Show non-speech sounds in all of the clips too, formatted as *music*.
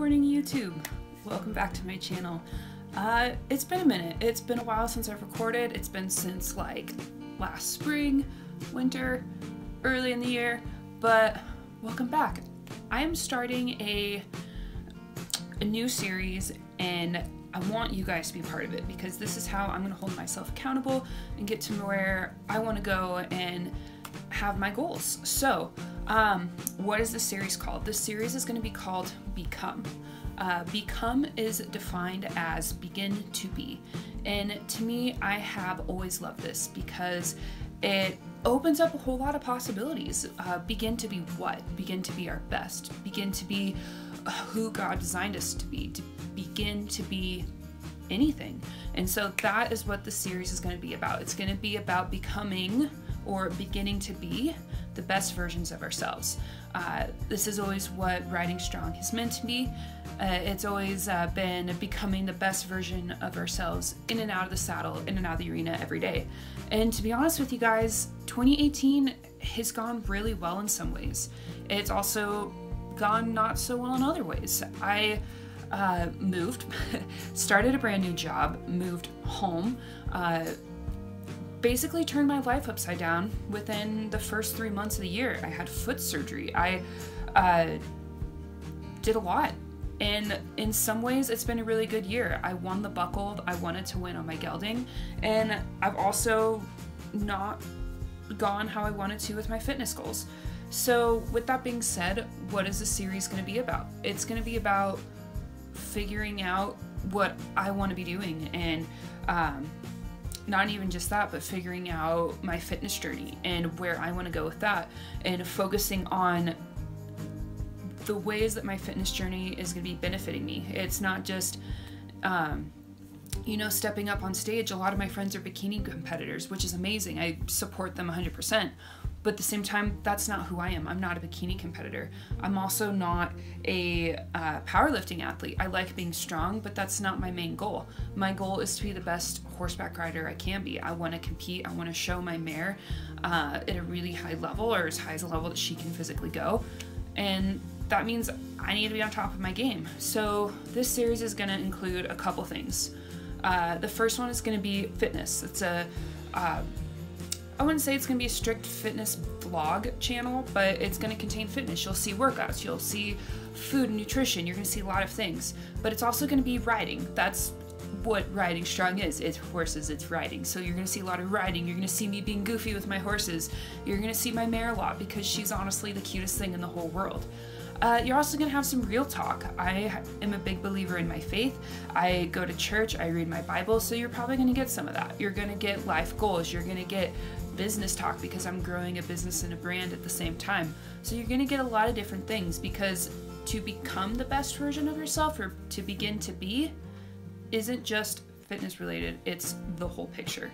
morning, YouTube. Welcome back to my channel. Uh, it's been a minute. It's been a while since I've recorded. It's been since like last spring, winter, early in the year, but welcome back. I am starting a, a new series and I want you guys to be part of it because this is how I'm going to hold myself accountable and get to where I want to go and have my goals. So, um, what is this series called? This series is going to be called Become. Uh, become is defined as begin to be. And to me, I have always loved this because it opens up a whole lot of possibilities. Uh, begin to be what? Begin to be our best. Begin to be who God designed us to be. To begin to be anything. And so that is what the series is going to be about. It's going to be about becoming or beginning to be the best versions of ourselves. Uh, this is always what Riding Strong has meant to me. Uh, it's always uh, been becoming the best version of ourselves in and out of the saddle, in and out of the arena every day. And to be honest with you guys, 2018 has gone really well in some ways. It's also gone not so well in other ways. I uh, moved, *laughs* started a brand new job, moved home, uh, basically turned my life upside down within the first three months of the year. I had foot surgery. I uh, did a lot. And in some ways, it's been a really good year. I won the buckled, I wanted to win on my gelding, and I've also not gone how I wanted to with my fitness goals. So, with that being said, what is the series going to be about? It's going to be about figuring out what I want to be doing and um, not even just that, but figuring out my fitness journey and where I want to go with that, and focusing on the ways that my fitness journey is going to be benefiting me. It's not just, um, you know, stepping up on stage. A lot of my friends are bikini competitors, which is amazing. I support them 100%. But at the same time, that's not who I am. I'm not a bikini competitor. I'm also not a uh, powerlifting athlete. I like being strong, but that's not my main goal. My goal is to be the best horseback rider I can be. I want to compete. I want to show my mare uh, at a really high level or as high as a level that she can physically go. And that means I need to be on top of my game. So this series is going to include a couple things. Uh, the first one is going to be fitness. It's a uh, I wouldn't say it's going to be a strict fitness vlog channel, but it's going to contain fitness. You'll see workouts, you'll see food and nutrition, you're going to see a lot of things. But it's also going to be riding. That's what riding strong is. It's horses, it's riding. So you're to see a lot of riding. You're to see me being goofy with my horses. You're to see my mare a lot because she's honestly the cutest thing in the whole world. Uh, you're also to have some real talk. I am a big believer in my faith. I go to church, I read my Bible, so you're probably to get some of that. You're to get life goals, you're to get business talk because I'm growing a business and a brand at the same time. So you're going to get a lot of different things because to become the best version of yourself or to begin to be isn't just fitness related, it's the whole picture.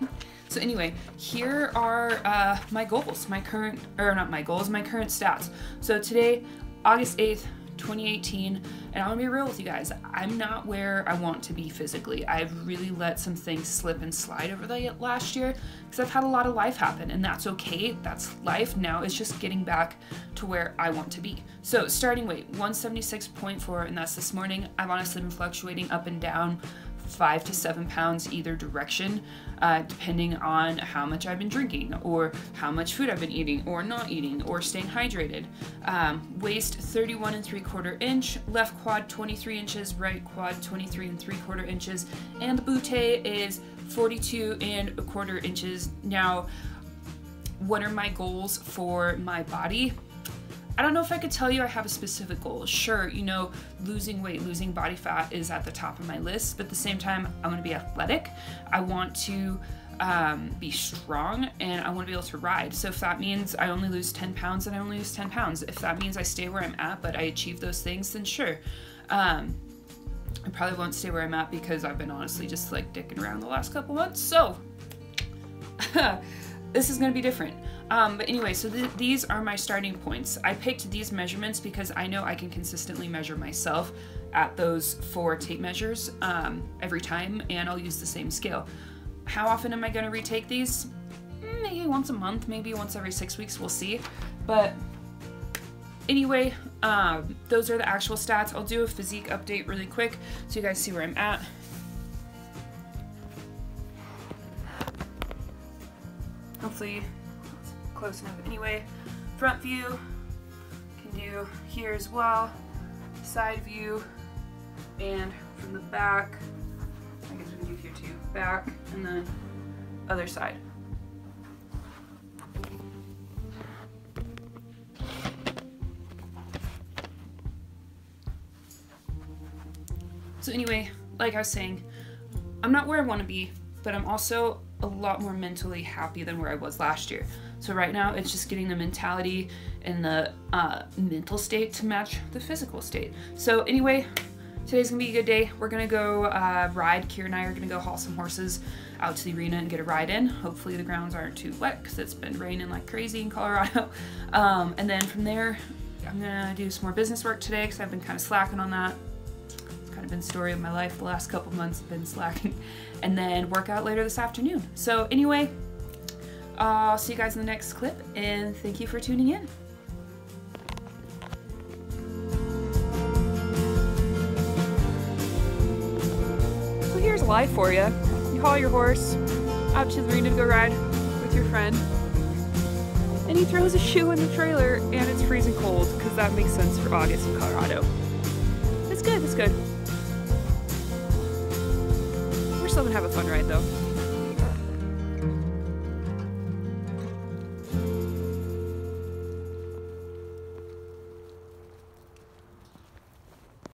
So anyway, here are uh, my goals, my current, or not my goals, my current stats. So today, August 8th, 2018 and I want to be real with you guys. I'm not where I want to be physically. I've really let some things slip and slide over the last year because I've had a lot of life happen and that's okay. That's life. Now it's just getting back to where I want to be. So starting weight 176.4 and that's this morning. I've honestly been fluctuating up and down five to seven pounds either direction, uh, depending on how much I've been drinking, or how much food I've been eating, or not eating, or staying hydrated. Um, waist 31 and 3 quarter inch, left quad 23 inches, right quad 23 and 3 quarter inches, and the butte is 42 and a quarter inches. Now, what are my goals for my body? I don't know if I could tell you I have a specific goal. Sure, you know, losing weight, losing body fat is at the top of my list, but at the same time, I want to be athletic. I want to um, be strong and I want to be able to ride. So if that means I only lose 10 pounds, then I only lose 10 pounds. If that means I stay where I'm at, but I achieve those things, then sure. Um, I probably won't stay where I'm at because I've been honestly just like dicking around the last couple months. So *laughs* this is going to be different. Um, but anyway, so th these are my starting points. I picked these measurements because I know I can consistently measure myself at those four tape measures um, every time, and I'll use the same scale. How often am I going to retake these? Maybe once a month, maybe once every six weeks, we'll see. But anyway, um, those are the actual stats. I'll do a physique update really quick so you guys see where I'm at. Hopefully close enough anyway. Front view, can do here as well. Side view, and from the back, I guess we can do here too. Back, and then other side. So anyway, like I was saying, I'm not where I want to be, but I'm also a lot more mentally happy than where I was last year. So right now, it's just getting the mentality and the uh, mental state to match the physical state. So anyway, today's gonna be a good day. We're gonna go uh, ride. Kira and I are gonna go haul some horses out to the arena and get a ride in. Hopefully the grounds aren't too wet because it's been raining like crazy in Colorado. *laughs* Um, and then from there, I'm gonna do some more business work today because I've been kind of slacking on that been story of my life. The last couple months have been slacking. *laughs* And then work out later this afternoon. So anyway i'll see you guys in the next clip and thank you for tuning in. So here's a life for you you haul your horse out to the arena to go ride with your friend and he throws a shoe in the trailer and it's freezing cold because that makes sense for august in colorado. It's good it's good still gonna have a fun ride though.